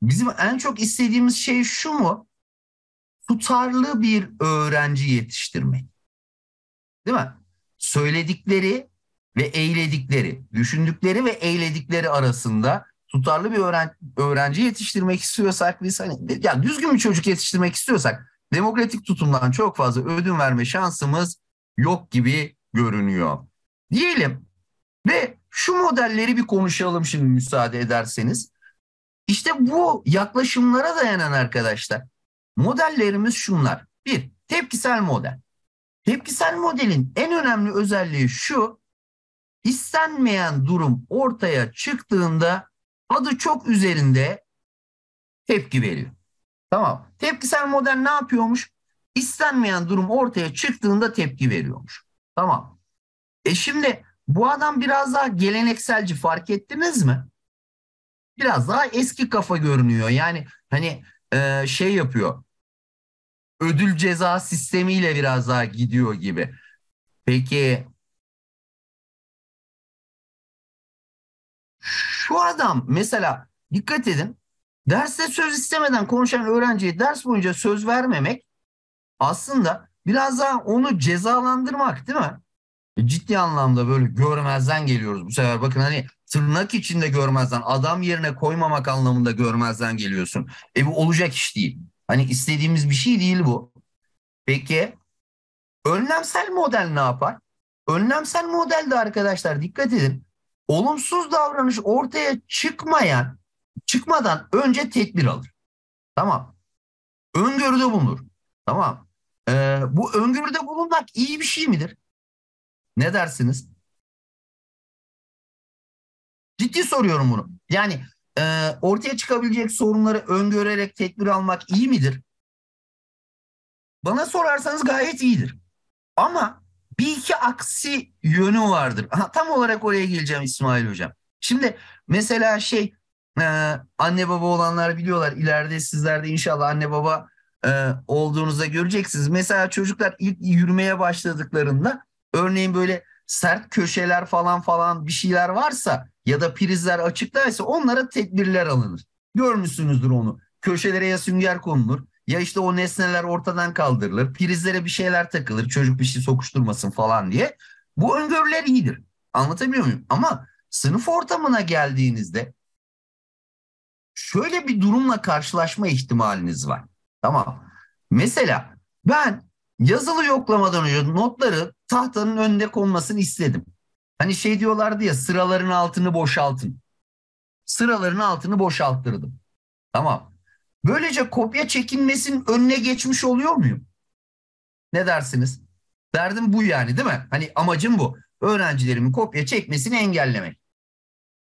Bizim en çok istediğimiz şey şu mu? Tutarlı bir öğrenci yetiştirmek. Değil mi? Söyledikleri ve eyledikleri, düşündükleri ve eyledikleri arasında tutarlı bir öğren öğrenci yetiştirmek istiyorsak biz hani ya düzgün bir çocuk yetiştirmek istiyorsak demokratik tutumdan çok fazla ödün verme şansımız yok gibi görünüyor. Diyelim ve şu modelleri bir konuşalım şimdi müsaade ederseniz. İşte bu yaklaşımlara dayanan arkadaşlar modellerimiz şunlar. Bir, tepkisel model. Tepkisel modelin en önemli özelliği şu, istenmeyen durum ortaya çıktığında adı çok üzerinde tepki veriyor. Tamam. Tepkisel model ne yapıyormuş? İstenmeyen durum ortaya çıktığında tepki veriyormuş. Tamam. E şimdi bu adam biraz daha gelenekselci fark ettiniz mi? Biraz daha eski kafa görünüyor. Yani hani e, şey yapıyor. Ödül ceza sistemiyle biraz daha gidiyor gibi. Peki şu adam mesela dikkat edin derste söz istemeden konuşan öğrenciye ders boyunca söz vermemek aslında biraz daha onu cezalandırmak değil mi? E, ciddi anlamda böyle görmezden geliyoruz bu sefer. Bakın hani tırnak içinde görmezden adam yerine koymamak anlamında görmezden geliyorsun. E bu olacak iş değil. Hani istediğimiz bir şey değil bu. Peki önlemsel model ne yapar? Önlemsel modelde arkadaşlar dikkat edin. Olumsuz davranış ortaya çıkmayan, çıkmadan önce tedbir alır. Tamam. Öngörüde bulunur. Tamam. Ee, bu öngörüde bulunmak iyi bir şey midir? Ne dersiniz? Ciddi soruyorum bunu. Yani e, ortaya çıkabilecek sorunları öngörerek tedbir almak iyi midir? Bana sorarsanız gayet iyidir. Ama bir iki aksi yönü vardır. Ha, tam olarak oraya geleceğim İsmail Hocam. Şimdi mesela şey e, anne baba olanlar biliyorlar. İleride sizler de inşallah anne baba e, olduğunuzda göreceksiniz. Mesela çocuklar ilk yürümeye başladıklarında örneğin böyle sert köşeler falan falan bir şeyler varsa ya da prizler açıktaysa onlara tedbirler alınır. Görmüşsünüzdür onu. Köşelere ya sünger konulur ya işte o nesneler ortadan kaldırılır. Prizlere bir şeyler takılır. Çocuk bir şey sokuşturmasın falan diye. Bu öngörüler iyidir. Anlatabiliyor muyum? Ama sınıf ortamına geldiğinizde şöyle bir durumla karşılaşma ihtimaliniz var. Tamam. Mesela ben yazılı yoklamadan önce notları tahtanın önünde konmasını istedim. Hani şey diyorlardı ya sıraların altını boşaltın. Sıraların altını boşalttırdım. Tamam. Böylece kopya çekinmesinin önüne geçmiş oluyor muyum? Ne dersiniz? Derdim bu yani değil mi? Hani amacım bu. Öğrencilerimin kopya çekmesini engellemek.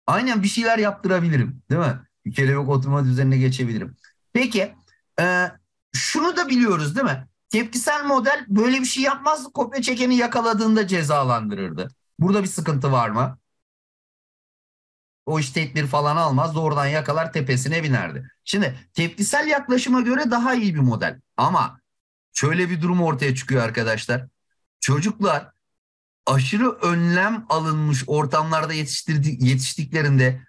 Aynen bir şeyler yaptırabilirim değil mi? Bir kelebek oturma düzenine geçebilirim. Peki e, şunu da biliyoruz değil mi? Tepkisel model böyle bir şey yapmazdı. Kopya çekeni yakaladığında cezalandırırdı. Burada bir sıkıntı var mı? O iş tedbir falan almaz. Doğrudan yakalar tepesine binerdi. Şimdi tepkisel yaklaşıma göre daha iyi bir model. Ama şöyle bir durum ortaya çıkıyor arkadaşlar. Çocuklar aşırı önlem alınmış ortamlarda yetiştiklerinde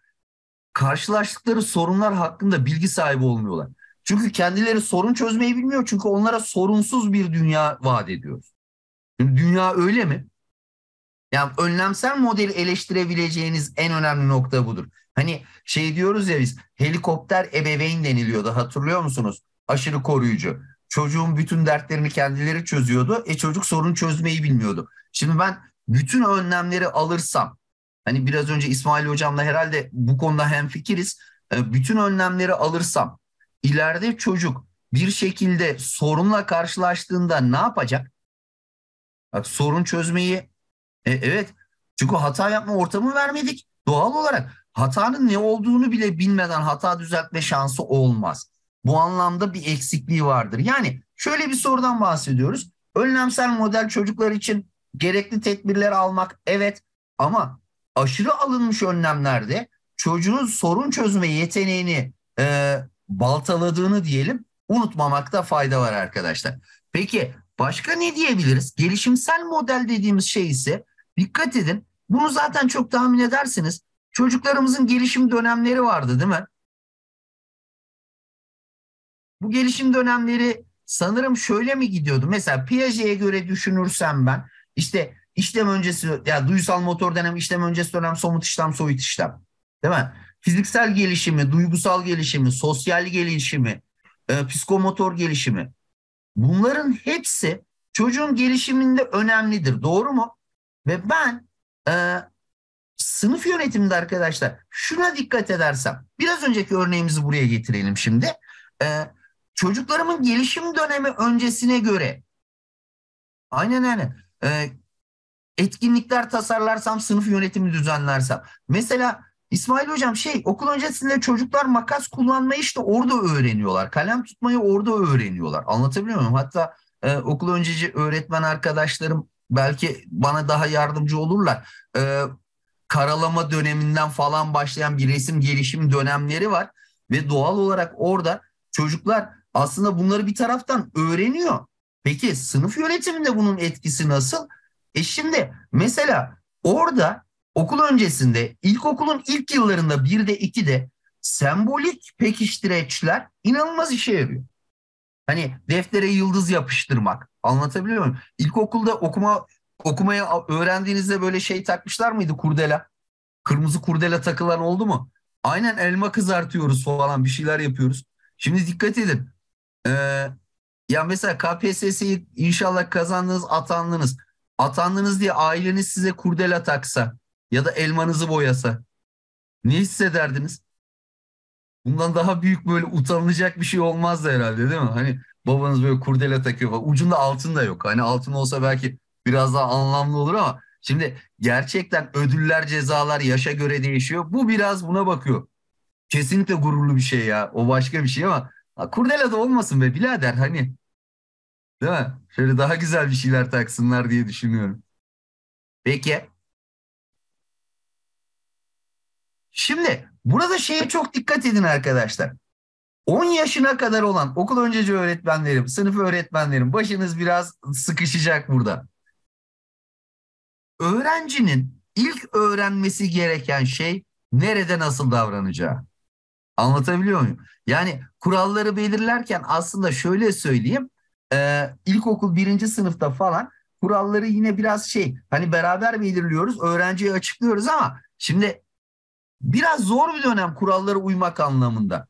karşılaştıkları sorunlar hakkında bilgi sahibi olmuyorlar. Çünkü kendileri sorun çözmeyi bilmiyor. Çünkü onlara sorunsuz bir dünya vaat ediyoruz. Dünya öyle mi? Yani önlemsel modeli eleştirebileceğiniz en önemli nokta budur. Hani şey diyoruz ya biz helikopter ebeveyn deniliyordu hatırlıyor musunuz? Aşırı koruyucu. Çocuğun bütün dertlerini kendileri çözüyordu. E çocuk sorun çözmeyi bilmiyordu. Şimdi ben bütün önlemleri alırsam hani biraz önce İsmail hocamla herhalde bu konuda hemfikiriz. E, bütün önlemleri alırsam ileride çocuk bir şekilde sorunla karşılaştığında ne yapacak? Bak sorun çözmeyi e, evet çünkü hata yapma ortamı vermedik. Doğal olarak hatanın ne olduğunu bile bilmeden hata düzeltme şansı olmaz. Bu anlamda bir eksikliği vardır. Yani şöyle bir sorudan bahsediyoruz. Önlemsel model çocuklar için gerekli tedbirler almak evet ama aşırı alınmış önlemlerde çocuğun sorun çözme yeteneğini e, baltaladığını diyelim unutmamakta fayda var arkadaşlar. Peki başka ne diyebiliriz? Gelişimsel model dediğimiz şey ise dikkat edin bunu zaten çok tahmin edersiniz. Çocuklarımızın gelişim dönemleri vardı değil mi? Bu gelişim dönemleri sanırım şöyle mi gidiyordu? Mesela Piaget'e göre düşünürsem ben işte işlem öncesi ya yani duysal motor dönem, işlem öncesi dönem, somut işlem, soyut işlem. Değil mi? fiziksel gelişimi, duygusal gelişimi, sosyal gelişimi, e, psikomotor gelişimi bunların hepsi çocuğun gelişiminde önemlidir. Doğru mu? Ve ben e, sınıf yönetiminde arkadaşlar şuna dikkat edersem biraz önceki örneğimizi buraya getirelim şimdi. E, çocuklarımın gelişim dönemi öncesine göre aynen aynen e, etkinlikler tasarlarsam sınıf yönetimi düzenlersem mesela İsmail Hocam şey okul öncesinde çocuklar makas kullanmayı işte orada öğreniyorlar. Kalem tutmayı orada öğreniyorlar. Anlatabiliyor muyum? Hatta e, okul öncesi öğretmen arkadaşlarım belki bana daha yardımcı olurlar. E, karalama döneminden falan başlayan bir resim gelişim dönemleri var. Ve doğal olarak orada çocuklar aslında bunları bir taraftan öğreniyor. Peki sınıf yönetiminde bunun etkisi nasıl? E şimdi mesela orada okul öncesinde ilkokulun ilk yıllarında 1'de 2'de sembolik pekiştireçler inanılmaz işe yarıyor. Hani deftere yıldız yapıştırmak. Anlatabiliyor muyum? İlkokulda okuma okumayı öğrendiğinizde böyle şey takmışlar mıydı kurdela? Kırmızı kurdela takılan oldu mu? Aynen elma kızartıyoruz falan bir şeyler yapıyoruz. Şimdi dikkat edin. Ee, ya mesela KPSS'yi inşallah kazandınız, atandınız. Atandınız diye aileniz size kurdela taksa ya da elmanızı boyasa ne hissederdiniz? Bundan daha büyük böyle utanılacak bir şey olmazdı herhalde değil mi? Hani babanız böyle kurdele takıyor falan. Ucunda altın da yok. Hani altın olsa belki biraz daha anlamlı olur ama şimdi gerçekten ödüller, cezalar yaşa göre değişiyor. Bu biraz buna bakıyor. Kesinlikle gururlu bir şey ya. O başka bir şey ama kurdele de olmasın be birader hani. Değil mi? Şöyle daha güzel bir şeyler taksınlar diye düşünüyorum. Peki. Şimdi burada şeye çok dikkat edin arkadaşlar. 10 yaşına kadar olan okul önceci öğretmenlerim, sınıf öğretmenlerim başınız biraz sıkışacak burada. Öğrencinin ilk öğrenmesi gereken şey nerede nasıl davranacağı. Anlatabiliyor muyum? Yani kuralları belirlerken aslında şöyle söyleyeyim. E, ilkokul birinci sınıfta falan kuralları yine biraz şey hani beraber belirliyoruz, öğrenciye açıklıyoruz ama şimdi biraz zor bir dönem kurallara uymak anlamında.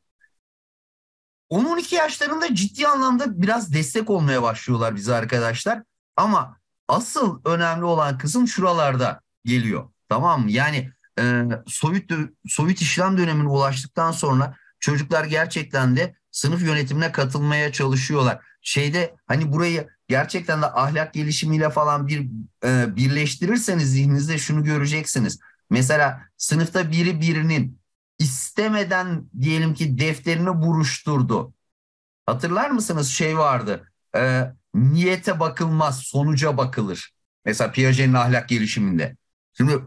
10-12 yaşlarında ciddi anlamda biraz destek olmaya başlıyorlar bize arkadaşlar. Ama asıl önemli olan kısım şuralarda geliyor. Tamam mı? Yani e, Sovyet, Sovyet işlem dönemine ulaştıktan sonra çocuklar gerçekten de sınıf yönetimine katılmaya çalışıyorlar. Şeyde hani burayı gerçekten de ahlak gelişimiyle falan bir e, birleştirirseniz zihninizde şunu göreceksiniz. Mesela sınıfta biri birinin istemeden diyelim ki defterini buruşturdu. Hatırlar mısınız şey vardı. E, niyete bakılmaz, sonuca bakılır. Mesela Piaget'in ahlak gelişiminde. Şimdi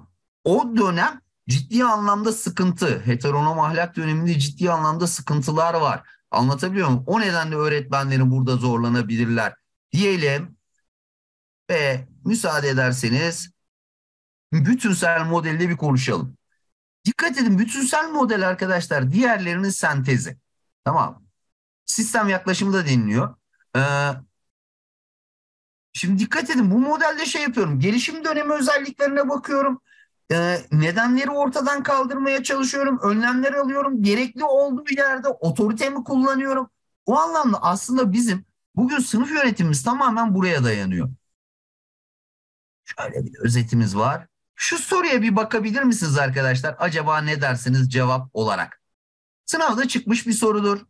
o dönem ciddi anlamda sıkıntı. Heteronom ahlak döneminde ciddi anlamda sıkıntılar var. Anlatabiliyor muyum? O nedenle öğretmenlerin burada zorlanabilirler. Diyelim ve müsaade ederseniz bütünsel modelde bir konuşalım. Dikkat edin bütünsel model arkadaşlar diğerlerinin sentezi. Tamam. Sistem yaklaşımı da deniliyor. Ee, şimdi dikkat edin bu modelde şey yapıyorum. Gelişim dönemi özelliklerine bakıyorum. Ee, nedenleri ortadan kaldırmaya çalışıyorum. Önlemler alıyorum. Gerekli olduğu yerde otoritemi kullanıyorum. O anlamda aslında bizim bugün sınıf yönetimimiz tamamen buraya dayanıyor. Şöyle bir özetimiz var. Şu soruya bir bakabilir misiniz arkadaşlar? Acaba ne dersiniz cevap olarak? Sınavda çıkmış bir sorudur.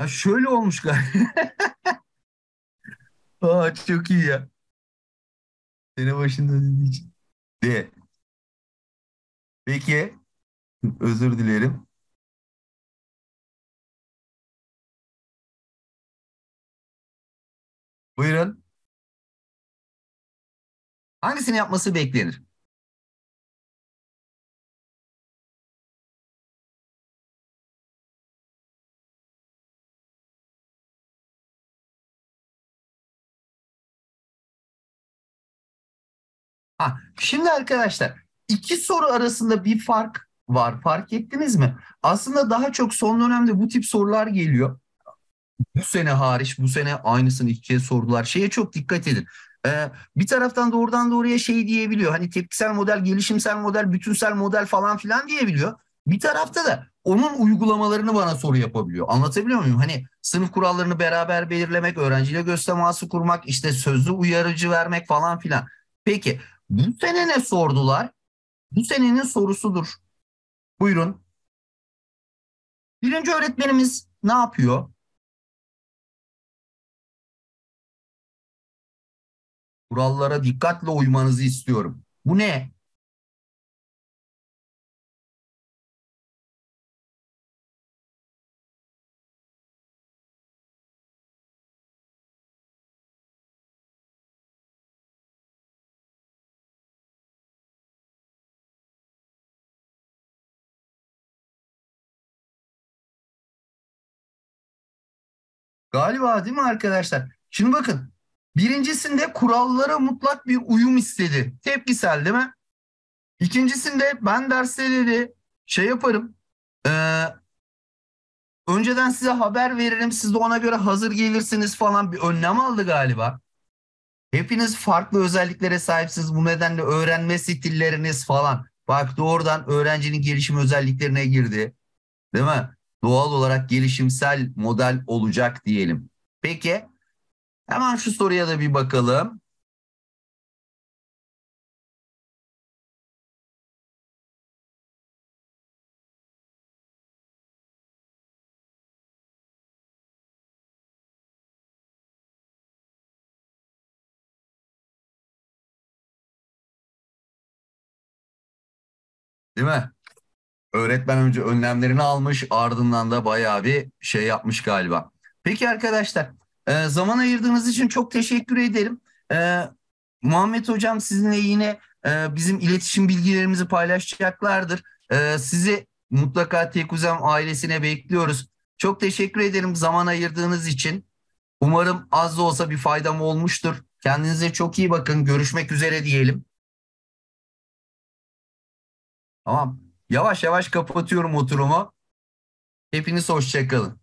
Ha şöyle olmuş galiba. Aa, çok iyi ya. Sene başında dinleyeceğim. De. Peki. Özür dilerim. Buyurun. Hangisini yapması beklenir? Ha, şimdi arkadaşlar iki soru arasında bir fark var. Fark ettiniz mi? Aslında daha çok son dönemde bu tip sorular geliyor. Bu sene hariç bu sene aynısını iki kez sordular. Şeye çok dikkat edin. Ee, bir taraftan doğrudan doğruya şey diyebiliyor. Hani tepkisel model, gelişimsel model, bütünsel model falan filan diyebiliyor. Bir tarafta da onun uygulamalarını bana soru yapabiliyor. Anlatabiliyor muyum? Hani sınıf kurallarını beraber belirlemek, öğrenciyle göz teması kurmak, işte sözlü uyarıcı vermek falan filan. Peki bu sene ne sordular? Bu senenin sorusudur. Buyurun. Birinci öğretmenimiz ne yapıyor? Kurallara dikkatle uymanızı istiyorum. Bu ne? Galiba değil mi arkadaşlar? Şimdi bakın. Birincisinde kurallara mutlak bir uyum istedi. Tepkisel değil mi? İkincisinde ben dersleri şey yaparım. E, önceden size haber veririm. Siz de ona göre hazır gelirsiniz falan bir önlem aldı galiba. Hepiniz farklı özelliklere sahipsiniz. Bu nedenle öğrenme stilleriniz falan. Bak doğrudan öğrencinin gelişim özelliklerine girdi. Değil mi? Doğal olarak gelişimsel model olacak diyelim. Peki hemen şu soruya da bir bakalım. Değil mi? Öğretmen önce önlemlerini almış ardından da bayağı bir şey yapmış galiba. Peki arkadaşlar e, zaman ayırdığınız için çok teşekkür ederim. E, Muhammed Hocam sizinle yine e, bizim iletişim bilgilerimizi paylaşacaklardır. Sizi mutlaka Tekuzem ailesine bekliyoruz. Çok teşekkür ederim zaman ayırdığınız için. Umarım az da olsa bir faydam olmuştur. Kendinize çok iyi bakın. Görüşmek üzere diyelim. Tamam. Yavaş yavaş kapatıyorum oturumu. Hepiniz hoşçakalın.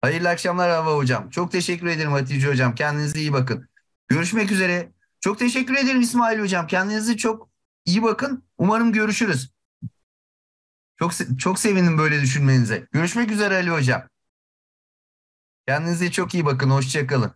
Hayırlı akşamlar Hava Hocam. Çok teşekkür ederim Hatice Hocam. Kendinize iyi bakın. Görüşmek üzere. Çok teşekkür ederim İsmail Hocam. Kendinize çok iyi bakın. Umarım görüşürüz. Çok çok sevindim böyle düşünmenize. Görüşmek üzere Ali Hocam. Kendinize çok iyi bakın. Hoşçakalın.